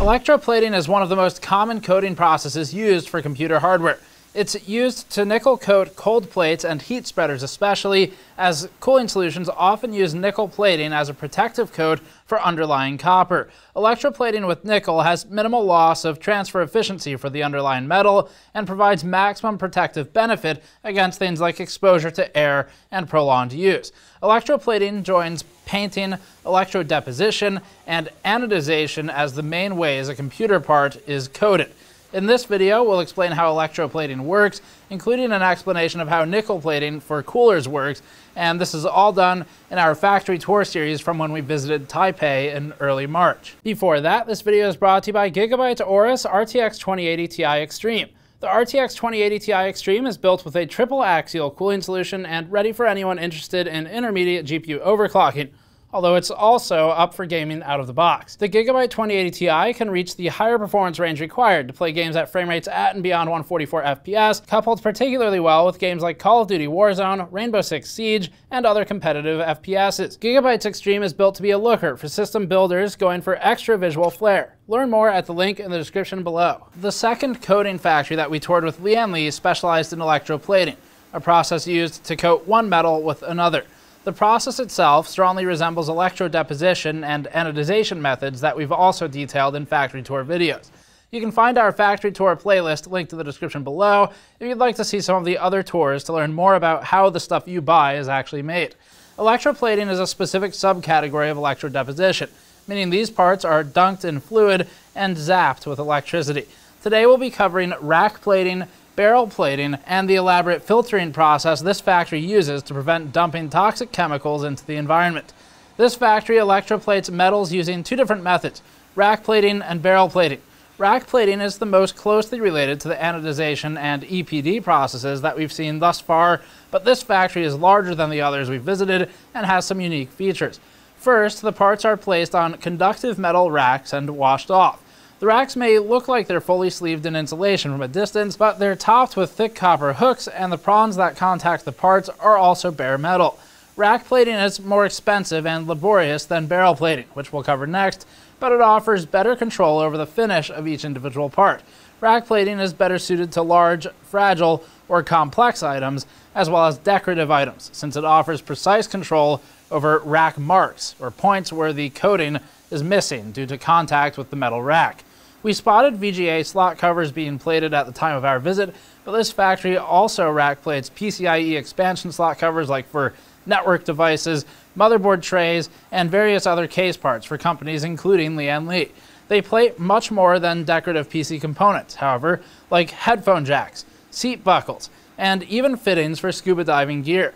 Electroplating is one of the most common coating processes used for computer hardware. It's used to nickel coat cold plates and heat spreaders especially, as cooling solutions often use nickel plating as a protective coat for underlying copper. Electroplating with nickel has minimal loss of transfer efficiency for the underlying metal and provides maximum protective benefit against things like exposure to air and prolonged use. Electroplating joins painting, electrodeposition, and anodization as the main ways a computer part is coated. In this video, we'll explain how electroplating works, including an explanation of how nickel plating for coolers works, and this is all done in our factory tour series from when we visited Taipei in early March. Before that, this video is brought to you by Gigabyte Aorus RTX 2080 Ti Xtreme. The RTX 2080 Ti Xtreme is built with a triple axial cooling solution and ready for anyone interested in intermediate GPU overclocking although it's also up for gaming out of the box. The Gigabyte 2080 Ti can reach the higher performance range required to play games at frame rates at and beyond 144 FPS, coupled particularly well with games like Call of Duty Warzone, Rainbow Six Siege, and other competitive FPSs. Gigabyte's Xtreme is built to be a looker for system builders going for extra visual flair. Learn more at the link in the description below. The second coating factory that we toured with Lian Li specialized in electroplating, a process used to coat one metal with another. The process itself strongly resembles electrodeposition and anodization methods that we've also detailed in factory tour videos. You can find our factory tour playlist linked in the description below if you'd like to see some of the other tours to learn more about how the stuff you buy is actually made. Electroplating is a specific subcategory of electrodeposition, meaning these parts are dunked in fluid and zapped with electricity. Today we'll be covering rack plating, barrel plating, and the elaborate filtering process this factory uses to prevent dumping toxic chemicals into the environment. This factory electroplates metals using two different methods, rack plating and barrel plating. Rack plating is the most closely related to the anodization and EPD processes that we've seen thus far, but this factory is larger than the others we've visited and has some unique features. First, the parts are placed on conductive metal racks and washed off. The racks may look like they're fully sleeved in insulation from a distance, but they're topped with thick copper hooks and the prongs that contact the parts are also bare metal. Rack plating is more expensive and laborious than barrel plating, which we'll cover next, but it offers better control over the finish of each individual part. Rack plating is better suited to large, fragile, or complex items, as well as decorative items, since it offers precise control over rack marks, or points where the coating is missing due to contact with the metal rack. We spotted VGA slot covers being plated at the time of our visit, but this factory also rack plates PCIe expansion slot covers like for network devices, motherboard trays, and various other case parts for companies including Lian Li. They plate much more than decorative PC components, however, like headphone jacks, seat buckles, and even fittings for scuba diving gear.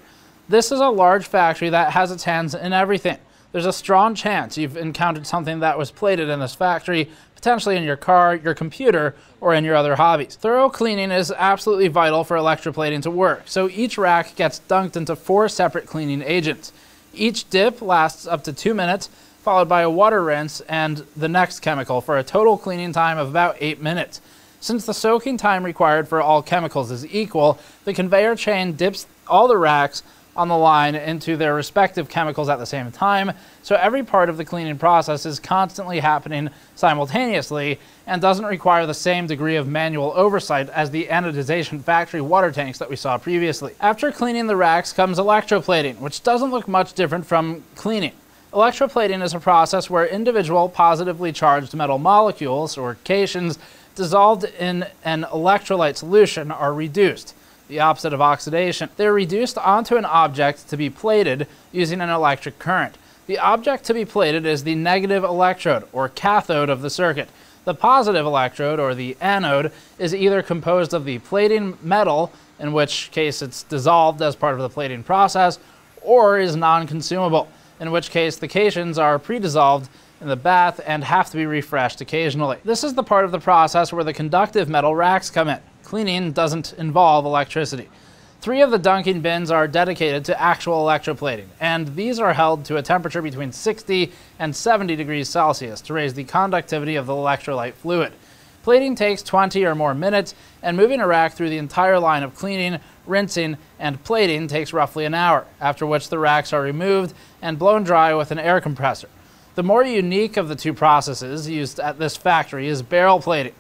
This is a large factory that has its hands in everything. There's a strong chance you've encountered something that was plated in this factory potentially in your car, your computer, or in your other hobbies. Thorough cleaning is absolutely vital for electroplating to work, so each rack gets dunked into four separate cleaning agents. Each dip lasts up to two minutes, followed by a water rinse and the next chemical for a total cleaning time of about eight minutes. Since the soaking time required for all chemicals is equal, the conveyor chain dips all the racks on the line into their respective chemicals at the same time. So every part of the cleaning process is constantly happening simultaneously and doesn't require the same degree of manual oversight as the anodization factory water tanks that we saw previously. After cleaning the racks comes electroplating, which doesn't look much different from cleaning. Electroplating is a process where individual positively charged metal molecules, or cations, dissolved in an electrolyte solution are reduced the opposite of oxidation. They're reduced onto an object to be plated using an electric current. The object to be plated is the negative electrode, or cathode of the circuit. The positive electrode, or the anode, is either composed of the plating metal, in which case it's dissolved as part of the plating process, or is non-consumable, in which case the cations are pre-dissolved in the bath and have to be refreshed occasionally. This is the part of the process where the conductive metal racks come in. Cleaning doesn't involve electricity. Three of the dunking bins are dedicated to actual electroplating, and these are held to a temperature between 60 and 70 degrees Celsius to raise the conductivity of the electrolyte fluid. Plating takes 20 or more minutes, and moving a rack through the entire line of cleaning, rinsing, and plating takes roughly an hour, after which the racks are removed and blown dry with an air compressor. The more unique of the two processes used at this factory is barrel plating.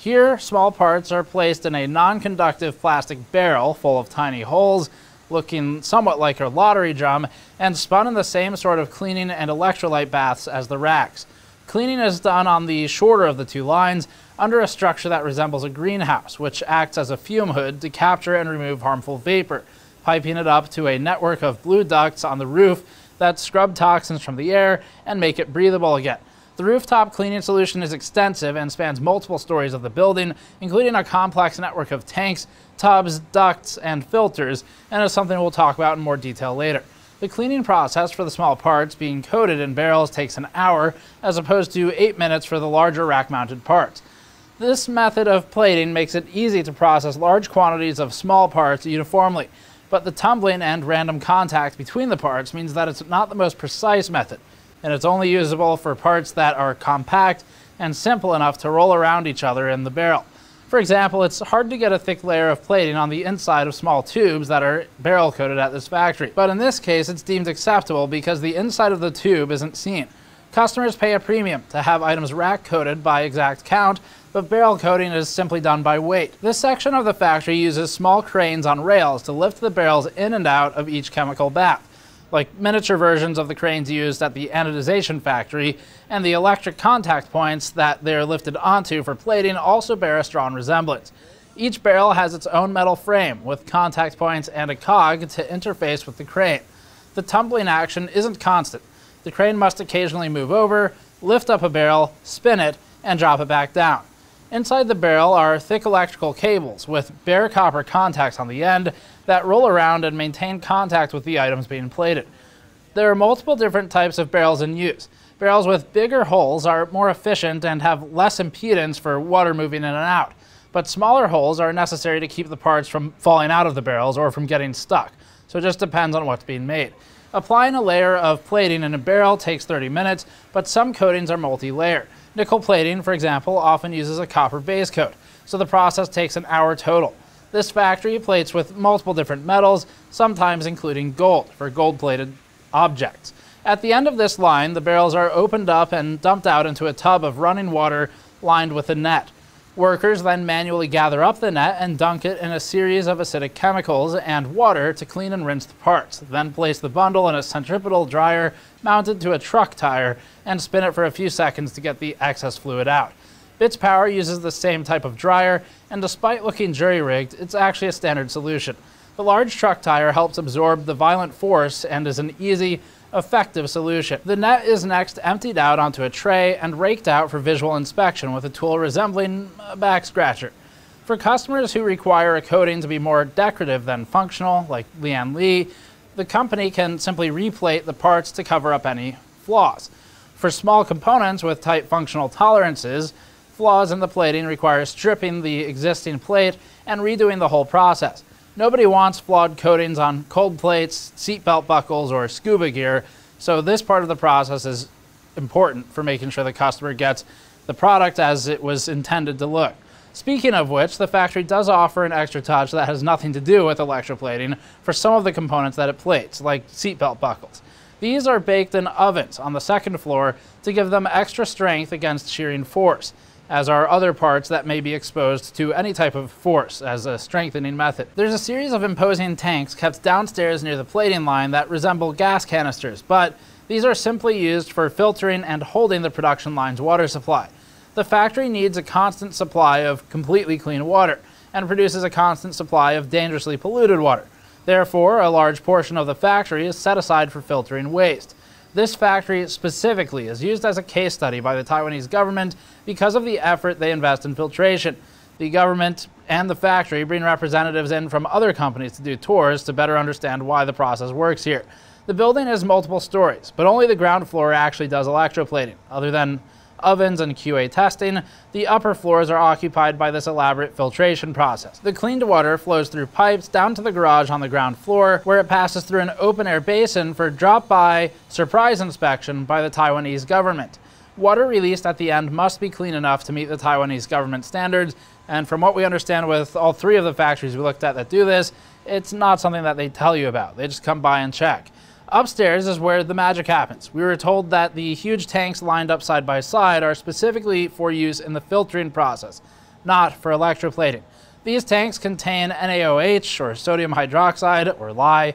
Here, small parts are placed in a non-conductive plastic barrel full of tiny holes, looking somewhat like a lottery drum, and spun in the same sort of cleaning and electrolyte baths as the racks. Cleaning is done on the shorter of the two lines under a structure that resembles a greenhouse, which acts as a fume hood to capture and remove harmful vapor, piping it up to a network of blue ducts on the roof that scrub toxins from the air and make it breathable again. The rooftop cleaning solution is extensive and spans multiple stories of the building, including a complex network of tanks, tubs, ducts, and filters, and is something we'll talk about in more detail later. The cleaning process for the small parts being coated in barrels takes an hour, as opposed to 8 minutes for the larger rack-mounted parts. This method of plating makes it easy to process large quantities of small parts uniformly, but the tumbling and random contact between the parts means that it's not the most precise method and it's only usable for parts that are compact and simple enough to roll around each other in the barrel. For example, it's hard to get a thick layer of plating on the inside of small tubes that are barrel coated at this factory. But in this case, it's deemed acceptable because the inside of the tube isn't seen. Customers pay a premium to have items rack coated by exact count, but barrel coating is simply done by weight. This section of the factory uses small cranes on rails to lift the barrels in and out of each chemical bath like miniature versions of the cranes used at the anodization factory, and the electric contact points that they're lifted onto for plating also bear a strong resemblance. Each barrel has its own metal frame with contact points and a cog to interface with the crane. The tumbling action isn't constant. The crane must occasionally move over, lift up a barrel, spin it, and drop it back down. Inside the barrel are thick electrical cables with bare copper contacts on the end that roll around and maintain contact with the items being plated. There are multiple different types of barrels in use. Barrels with bigger holes are more efficient and have less impedance for water moving in and out, but smaller holes are necessary to keep the parts from falling out of the barrels or from getting stuck, so it just depends on what's being made. Applying a layer of plating in a barrel takes 30 minutes, but some coatings are multi-layer. Nickel plating, for example, often uses a copper base coat, so the process takes an hour total. This factory plates with multiple different metals, sometimes including gold for gold-plated objects. At the end of this line, the barrels are opened up and dumped out into a tub of running water lined with a net. Workers then manually gather up the net and dunk it in a series of acidic chemicals and water to clean and rinse the parts, then place the bundle in a centripetal dryer mounted to a truck tire and spin it for a few seconds to get the excess fluid out. Bitspower uses the same type of dryer, and despite looking jury-rigged, it's actually a standard solution. The large truck tire helps absorb the violent force and is an easy, effective solution. The net is next emptied out onto a tray and raked out for visual inspection with a tool resembling a back scratcher. For customers who require a coating to be more decorative than functional, like Lian Li, the company can simply replate the parts to cover up any flaws. For small components with tight functional tolerances, flaws in the plating require stripping the existing plate and redoing the whole process. Nobody wants flawed coatings on cold plates, seatbelt buckles, or scuba gear, so this part of the process is important for making sure the customer gets the product as it was intended to look. Speaking of which, the factory does offer an extra touch that has nothing to do with electroplating for some of the components that it plates, like seatbelt buckles. These are baked in ovens on the second floor to give them extra strength against shearing force as are other parts that may be exposed to any type of force as a strengthening method. There's a series of imposing tanks kept downstairs near the plating line that resemble gas canisters, but these are simply used for filtering and holding the production line's water supply. The factory needs a constant supply of completely clean water and produces a constant supply of dangerously polluted water. Therefore, a large portion of the factory is set aside for filtering waste. This factory specifically is used as a case study by the Taiwanese government because of the effort they invest in filtration. The government and the factory bring representatives in from other companies to do tours to better understand why the process works here. The building has multiple stories, but only the ground floor actually does electroplating, other than ovens and QA testing, the upper floors are occupied by this elaborate filtration process. The cleaned water flows through pipes down to the garage on the ground floor, where it passes through an open-air basin for drop-by surprise inspection by the Taiwanese government. Water released at the end must be clean enough to meet the Taiwanese government standards, and from what we understand with all three of the factories we looked at that do this, it's not something that they tell you about. They just come by and check. Upstairs is where the magic happens. We were told that the huge tanks lined up side by side are specifically for use in the filtering process, not for electroplating. These tanks contain NaOH, or sodium hydroxide, or lye,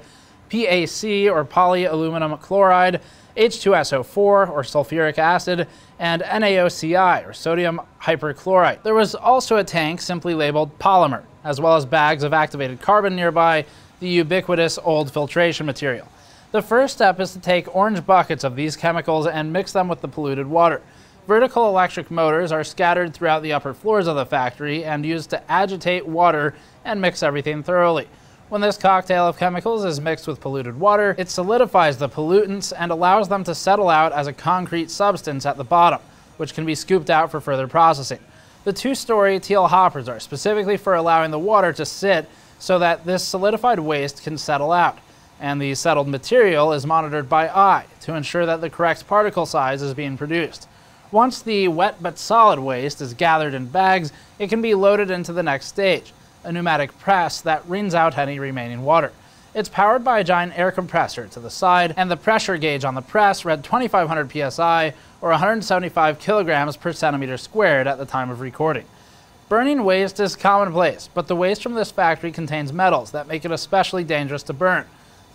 PaC, or polyaluminum chloride, H2SO4, or sulfuric acid, and NaOCl, or sodium hyperchlorite. There was also a tank simply labeled polymer, as well as bags of activated carbon nearby, the ubiquitous old filtration material. The first step is to take orange buckets of these chemicals and mix them with the polluted water. Vertical electric motors are scattered throughout the upper floors of the factory and used to agitate water and mix everything thoroughly. When this cocktail of chemicals is mixed with polluted water, it solidifies the pollutants and allows them to settle out as a concrete substance at the bottom, which can be scooped out for further processing. The two-story teal hoppers are specifically for allowing the water to sit so that this solidified waste can settle out, and the settled material is monitored by eye to ensure that the correct particle size is being produced. Once the wet but solid waste is gathered in bags, it can be loaded into the next stage, a pneumatic press that wrings out any remaining water. It's powered by a giant air compressor to the side, and the pressure gauge on the press read 2500 psi, or 175 kilograms per centimeter squared at the time of recording. Burning waste is commonplace, but the waste from this factory contains metals that make it especially dangerous to burn.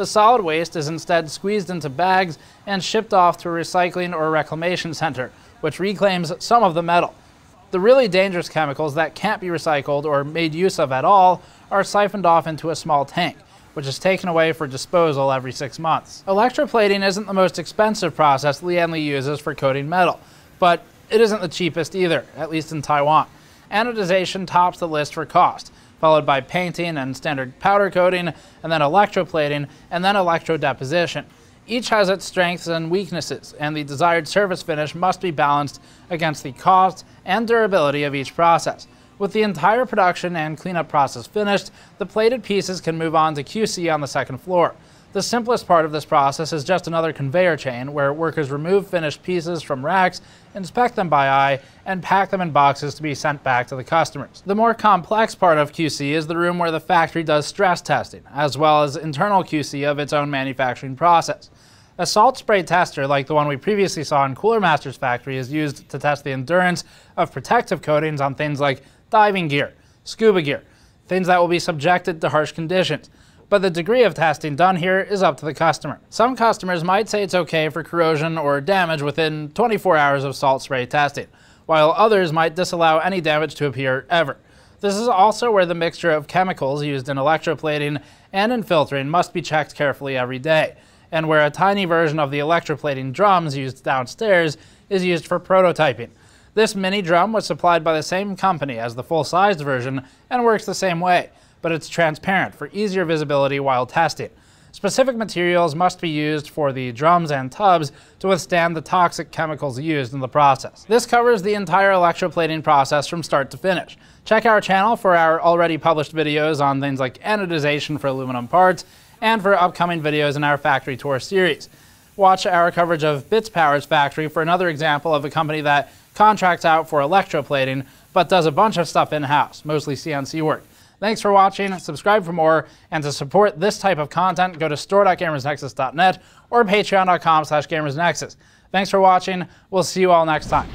The solid waste is instead squeezed into bags and shipped off to a recycling or reclamation center, which reclaims some of the metal. The really dangerous chemicals that can't be recycled or made use of at all are siphoned off into a small tank, which is taken away for disposal every six months. Electroplating isn't the most expensive process Lian uses for coating metal, but it isn't the cheapest either, at least in Taiwan. Anodization tops the list for cost, followed by painting and standard powder coating, and then electroplating, and then electrodeposition. Each has its strengths and weaknesses, and the desired surface finish must be balanced against the cost and durability of each process. With the entire production and cleanup process finished, the plated pieces can move on to QC on the second floor. The simplest part of this process is just another conveyor chain where workers remove finished pieces from racks, inspect them by eye, and pack them in boxes to be sent back to the customers. The more complex part of QC is the room where the factory does stress testing, as well as internal QC of its own manufacturing process. A salt spray tester like the one we previously saw in Cooler Master's factory is used to test the endurance of protective coatings on things like diving gear, scuba gear, things that will be subjected to harsh conditions but the degree of testing done here is up to the customer. Some customers might say it's okay for corrosion or damage within 24 hours of salt spray testing, while others might disallow any damage to appear ever. This is also where the mixture of chemicals used in electroplating and in filtering must be checked carefully every day, and where a tiny version of the electroplating drums used downstairs is used for prototyping. This mini drum was supplied by the same company as the full-sized version and works the same way but it's transparent for easier visibility while testing. Specific materials must be used for the drums and tubs to withstand the toxic chemicals used in the process. This covers the entire electroplating process from start to finish. Check our channel for our already published videos on things like anodization for aluminum parts and for upcoming videos in our factory tour series. Watch our coverage of BitsPower's factory for another example of a company that contracts out for electroplating but does a bunch of stuff in-house, mostly CNC work. Thanks for watching, subscribe for more, and to support this type of content, go to store.gamersnexus.net or patreon.com slash gamersnexus. Thanks for watching, we'll see you all next time.